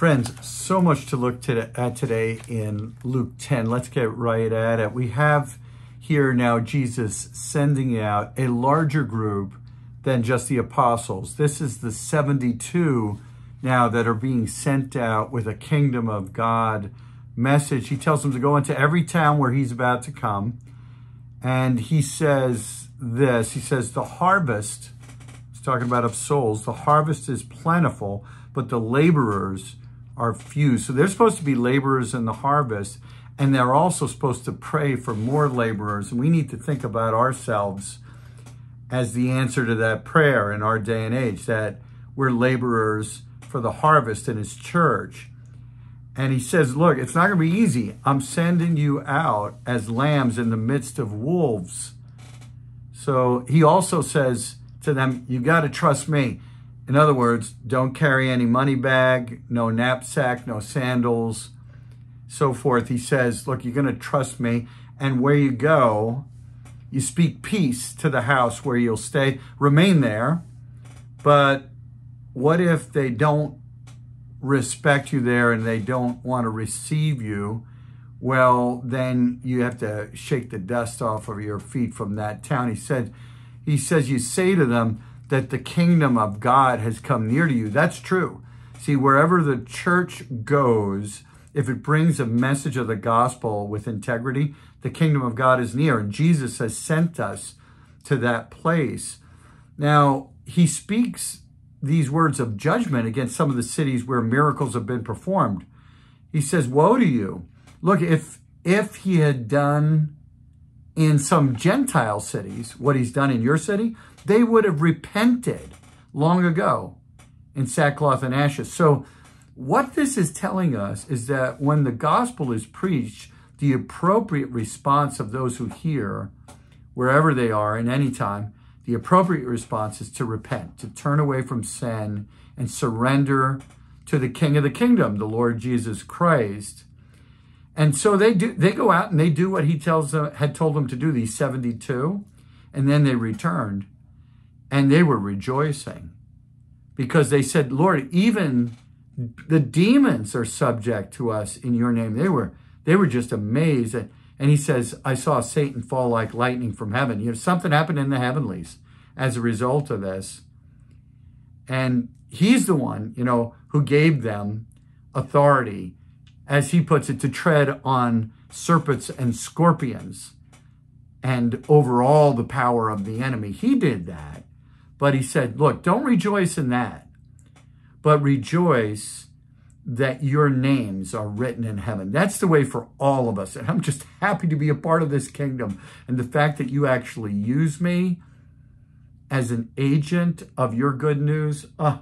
Friends, so much to look to, at today in Luke 10. Let's get right at it. We have here now Jesus sending out a larger group than just the apostles. This is the 72 now that are being sent out with a kingdom of God message. He tells them to go into every town where he's about to come. And he says this, he says, the harvest, he's talking about of souls, the harvest is plentiful, but the laborers are few. So they're supposed to be laborers in the harvest, and they're also supposed to pray for more laborers. And we need to think about ourselves as the answer to that prayer in our day and age, that we're laborers for the harvest in his church. And he says, look, it's not going to be easy. I'm sending you out as lambs in the midst of wolves. So he also says to them, you got to trust me. In other words, don't carry any money bag, no knapsack, no sandals, so forth. He says, look, you're going to trust me. And where you go, you speak peace to the house where you'll stay. Remain there. But what if they don't respect you there and they don't want to receive you? Well, then you have to shake the dust off of your feet from that town. He said, he says, you say to them, that the kingdom of God has come near to you. That's true. See, wherever the church goes, if it brings a message of the gospel with integrity, the kingdom of God is near. And Jesus has sent us to that place. Now, he speaks these words of judgment against some of the cities where miracles have been performed. He says, woe to you. Look, if, if he had done in some Gentile cities what he's done in your city, they would have repented long ago in sackcloth and ashes. So what this is telling us is that when the gospel is preached, the appropriate response of those who hear, wherever they are in any time, the appropriate response is to repent, to turn away from sin and surrender to the King of the kingdom, the Lord Jesus Christ. And so they do they go out and they do what he tells them had told them to do, these 72, and then they returned. And they were rejoicing because they said, Lord, even the demons are subject to us in your name. They were, they were just amazed. And, and he says, I saw Satan fall like lightning from heaven. You know, something happened in the heavenlies as a result of this. And he's the one, you know, who gave them authority, as he puts it, to tread on serpents and scorpions and over all the power of the enemy. He did that. But he said, look, don't rejoice in that, but rejoice that your names are written in heaven. That's the way for all of us. And I'm just happy to be a part of this kingdom. And the fact that you actually use me as an agent of your good news, uh,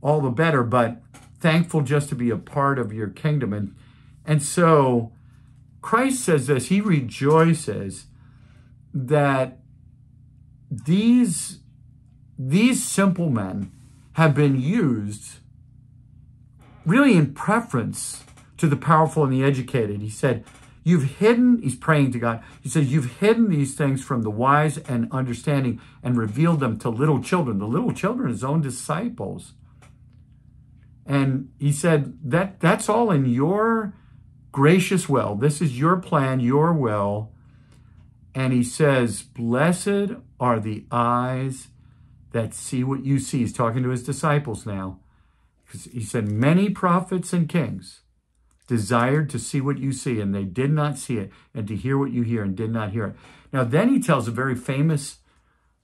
all the better. But thankful just to be a part of your kingdom. And, and so Christ says this, he rejoices that these these simple men have been used really in preference to the powerful and the educated. He said, You've hidden, he's praying to God. He says, You've hidden these things from the wise and understanding and revealed them to little children. The little children, his own disciples. And he said, that That's all in your gracious will. This is your plan, your will. And he says, Blessed are the eyes that see what you see. He's talking to his disciples now. He said, Many prophets and kings desired to see what you see, and they did not see it, and to hear what you hear, and did not hear it. Now, then he tells a very famous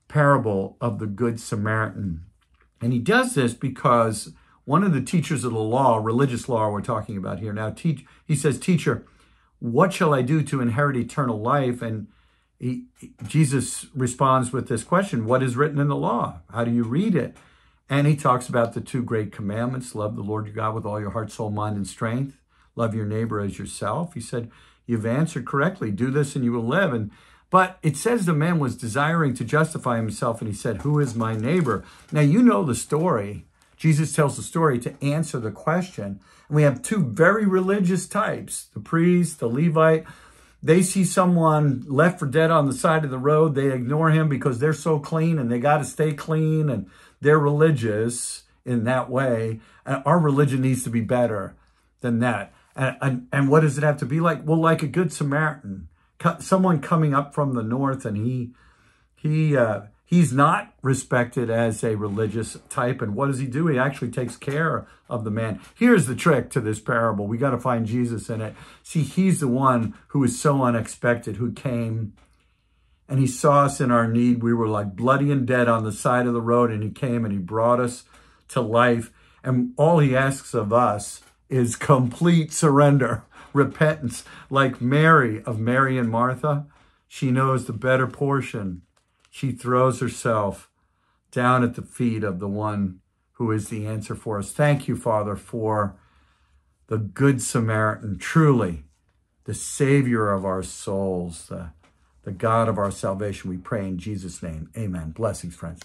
parable of the Good Samaritan. And he does this because one of the teachers of the law, religious law we're talking about here now, teach, he says, Teacher, what shall I do to inherit eternal life? And he, Jesus responds with this question, what is written in the law? How do you read it? And he talks about the two great commandments, love the Lord your God with all your heart, soul, mind, and strength. Love your neighbor as yourself. He said, you've answered correctly. Do this and you will live. And But it says the man was desiring to justify himself and he said, who is my neighbor? Now, you know the story. Jesus tells the story to answer the question. And we have two very religious types, the priest, the Levite, they see someone left for dead on the side of the road. They ignore him because they're so clean and they got to stay clean and they're religious in that way. And our religion needs to be better than that. And, and, and what does it have to be like? Well, like a good Samaritan, someone coming up from the north and he, he, uh, he's not respected as a religious type. And what does he do? He actually takes care of the man. Here's the trick to this parable. We got to find Jesus in it. See, he's the one who is so unexpected, who came and he saw us in our need. We were like bloody and dead on the side of the road, and he came and he brought us to life. And all he asks of us is complete surrender, repentance. Like Mary of Mary and Martha, she knows the better portion. She throws herself down at the feet of the one who is the answer for us. Thank you, Father, for the Good Samaritan, truly the Savior of our souls, the the God of our salvation. We pray in Jesus' name. Amen. Blessings, friends.